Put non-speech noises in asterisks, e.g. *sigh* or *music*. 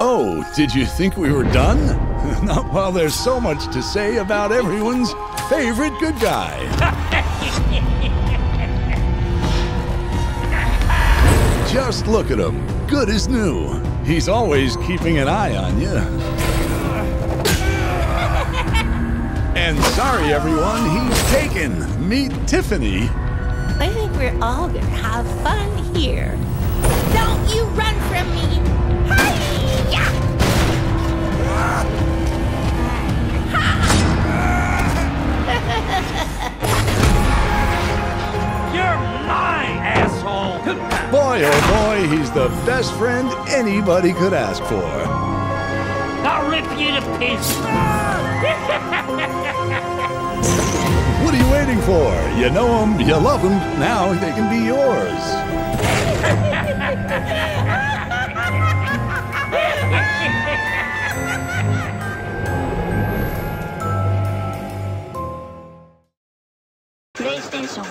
Oh, did you think we were done? *laughs* Not while there's so much to say about everyone's favorite good guy. *laughs* Just look at him, good as new. He's always keeping an eye on you. *laughs* And sorry, everyone, he's taken. Meet Tiffany. I think we're all gonna have fun here. You're asshole! Boy, oh boy, he's the best friend anybody could ask for. I'll rip you to pieces! *laughs* What are you waiting for? You know them, you love them, now they can be yours. PlayStation